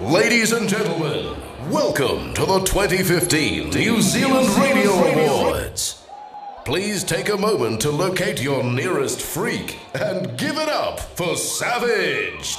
Ladies and gentlemen, welcome to the 2015 New Zealand Radio Awards. Please take a moment to locate your nearest freak and give it up for Savage.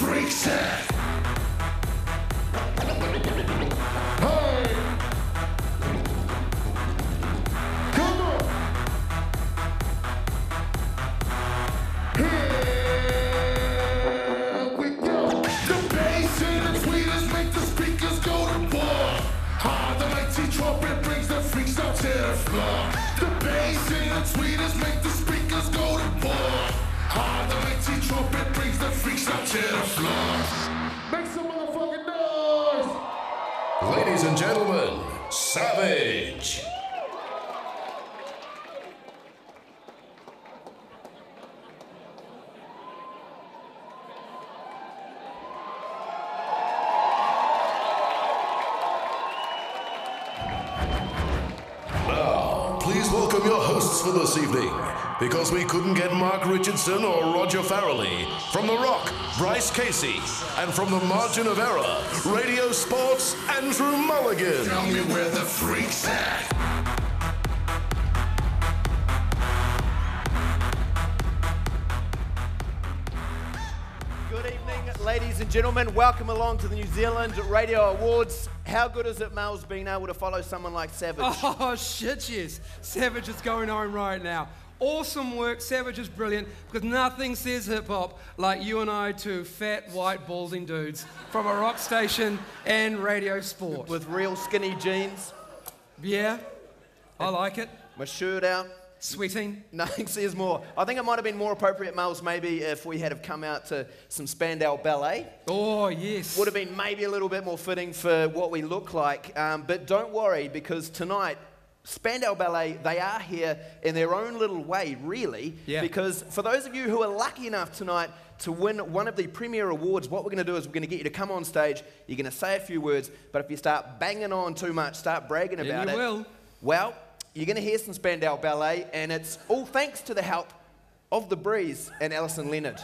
Freaks at. Hey. Come on. Here we go. The bass and the tweeters make the speakers go to war. Ah, the mighty trumpet brings the freaks out to the floor. The bass and the tweeters make the speakers go to war. The mighty trumpet the freaks out to the floor. Make some motherfucking noise. Ladies and gentlemen, Savage. Now, please welcome your hosts for this evening. Because we couldn't get Mark Richardson or Roger Farrelly. From The Rock, Bryce Casey. And from the margin of error, Radio Sports, Andrew Mulligan. Tell me where the freaks at. Good evening, ladies and gentlemen. Welcome along to the New Zealand Radio Awards. How good is it, Mulls being able to follow someone like Savage? Oh, shit, yes. Savage is going home right now. Awesome work. Savage is brilliant because nothing says hip hop like you and I, two fat, white, balding dudes from a rock station and radio sport. With real skinny jeans, Yeah, I like it. my shirt out. Sweating. Nothing says more. I think it might have been more appropriate, Mel's, maybe if we had have come out to some Spandau Ballet. Oh, yes. Would have been maybe a little bit more fitting for what we look like. Um, but don't worry, because tonight, Spandau Ballet, they are here in their own little way, really. Yeah. Because for those of you who are lucky enough tonight to win one of the premier awards, what we're going to do is we're going to get you to come on stage. You're going to say a few words, but if you start banging on too much, start bragging Then about you it. will. Well, you're going to hear some Spandau Ballet, and it's all thanks to the help of The Breeze and Alison Leonard.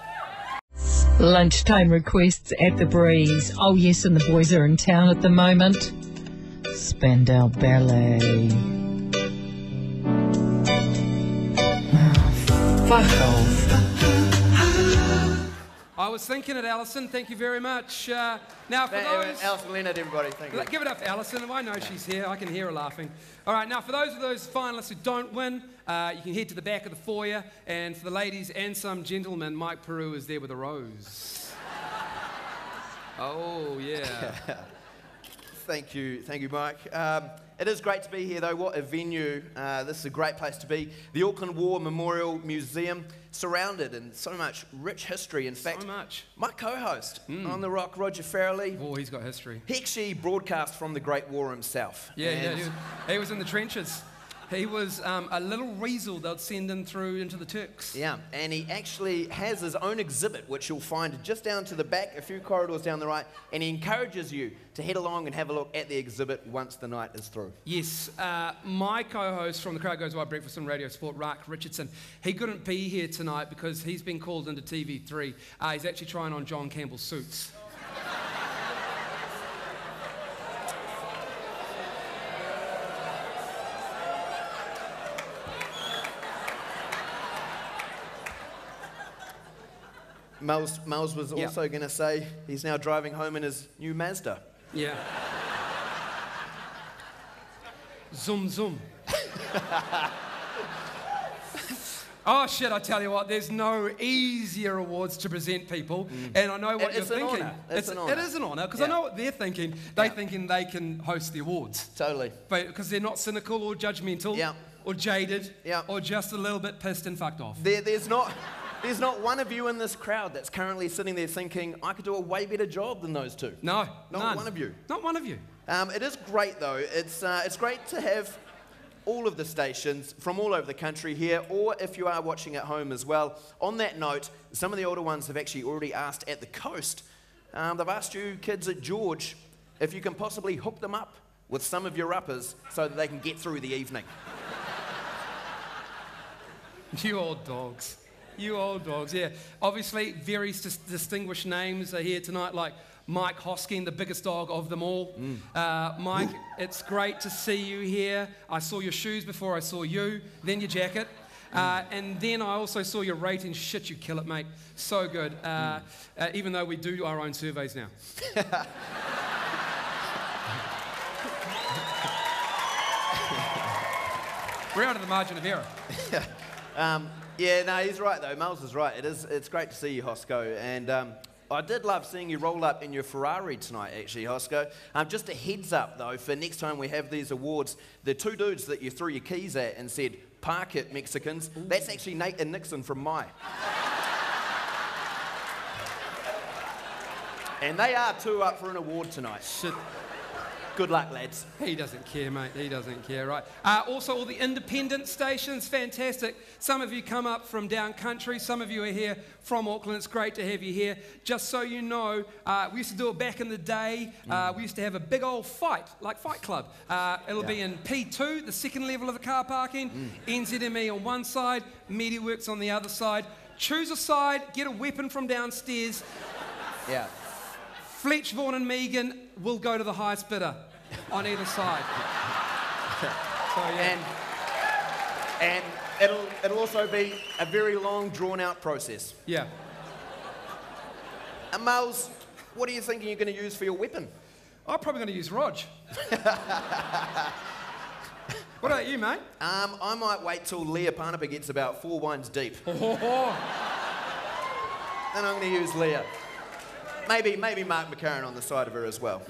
Lunchtime requests at the breeze. Oh, yes, and the boys are in town at the moment. Spandau Ballet. I was thinking it, Alison. Thank you very much. Uh, now, for those. Alison Leonard, everybody, thank you. Give it up for Alison. I know she's here. I can hear her laughing. All right, now for those of those finalists who don't win, uh, you can head to the back of the foyer. And for the ladies and some gentlemen, Mike Puru is there with a rose. oh, yeah. Thank you, thank you, Mike. Um, it is great to be here, though. What a venue! Uh, this is a great place to be. The Auckland War Memorial Museum, surrounded in so much rich history. In fact, so much. my co-host on the Rock, Roger Farrelly, Oh, he's got history. he actually broadcast from the Great War himself. Yeah, yeah. He was, he was in the trenches. He was um, a little weasel they'd send him through into the Turks. Yeah, and he actually has his own exhibit, which you'll find just down to the back, a few corridors down the right, and he encourages you to head along and have a look at the exhibit once the night is through. Yes, uh, my co-host from the Crowd Goes Wild Breakfast on Radio Sport, Mark Richardson, he couldn't be here tonight because he's been called into TV3. Uh, he's actually trying on John Campbell's suits. Miles, Miles was Yeah. also going to say he's now driving home in his new Mazda. Yeah. zoom, zoom. oh, shit, I tell you what, there's no easier awards to present people. Mm. And I know what It- you're thinking. honour. It's an honour. It is an honour, because I know what they're thinking. They're Yeah. thinking they can host the awards. Totally. Because they're not cynical or judgmental Yeah. or jaded Yeah. or just a little bit pissed and fucked off. There, there's, not, there's not one of you in this crowd that's currently sitting there thinking, I could do a way better job than those two. No, Not none. one of you. Not one of you. Um, it is great, though. It's, uh, it's great to have all of the stations from all over the country here, or if you are watching at home as well. On that note, some of the older ones have actually already asked at the coast. Um, they've asked you kids at George if you can possibly hook them up with some of your uppers so that they can get through the evening. You old dogs. You old dogs, yeah. Obviously, very dis- distinguished names are here tonight, like Mike Hosking, the biggest dog of them all. Uh, Mike, it's great to see you here. I saw your shoes before I saw you, then your jacket. Uh, and then I also saw your rating. Shit, you kill it, mate. So good. Uh, uh, even though we do our own surveys now. We're out of the margin of error. Um, yeah, no, he's right though. Miles is right. It is. It's great to see you, Hosco. And um, I did love seeing you roll up in your Ferrari tonight, actually, Hosco. Um, just a heads up though, for next time we have these awards, the two dudes that you threw your keys at and said "Park it, Mexicans." That's actually Nate and Nixon from My. and they are two up for an award tonight. Shit. Good luck, lads. He doesn't care, mate. He doesn't care, right? Uh, also, all the independent stations, fantastic. Some of you come up from down country. Some of you are here from Auckland. It's great to have you here. Just so you know, uh, we used to do it back in the day. Uh, we used to have a big old fight, like Fight Club. Uh, it'll be in P2, the second level of the car parking. NZME on one side, MediaWorks on the other side. Choose a side, get a weapon from downstairs. Yeah. Fletch, Vaughan, and Megan will go to the highest bidder on either side. so, yeah. And and it'll it'll also be a very long, drawn out process. yeah. And Miles, what are you thinking you're going to use for your weapon? I'm probably going to use Rog. what about you, mate? Um, I might wait till Leah Panapa gets about four wines deep. Oh, Then I'm going to use Leah. Maybe, maybe Mark McCarran on the side of her as well.